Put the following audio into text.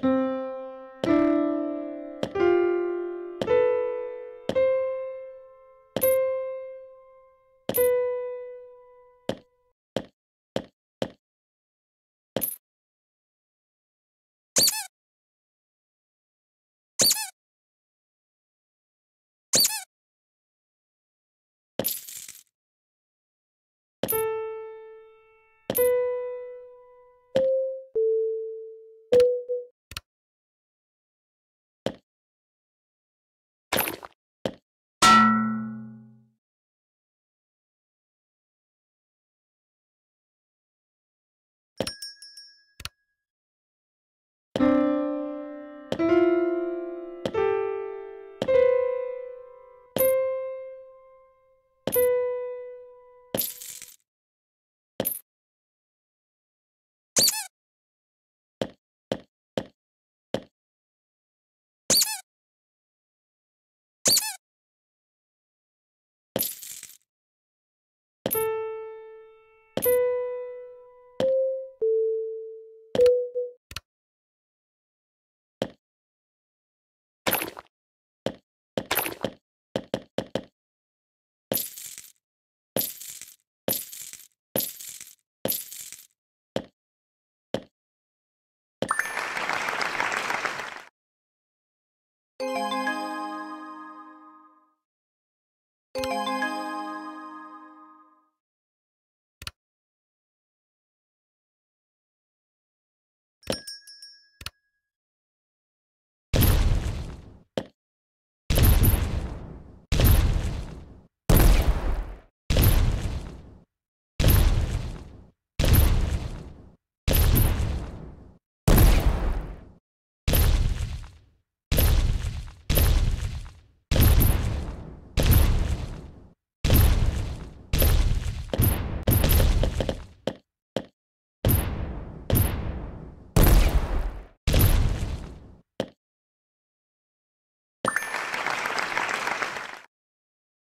you